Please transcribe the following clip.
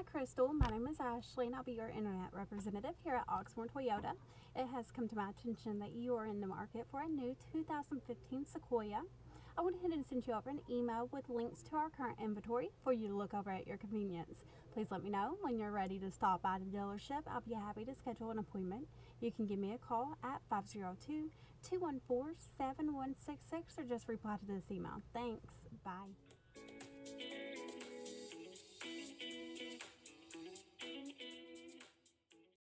Hi, Crystal. My name is Ashley, and I'll be your internet representative here at Oxmoor Toyota. It has come to my attention that you are in the market for a new 2015 Sequoia. I went ahead and sent you over an email with links to our current inventory for you to look over at your convenience. Please let me know when you're ready to stop by the dealership. I'll be happy to schedule an appointment. You can give me a call at 502 214 7166 or just reply to this email. Thanks. Bye.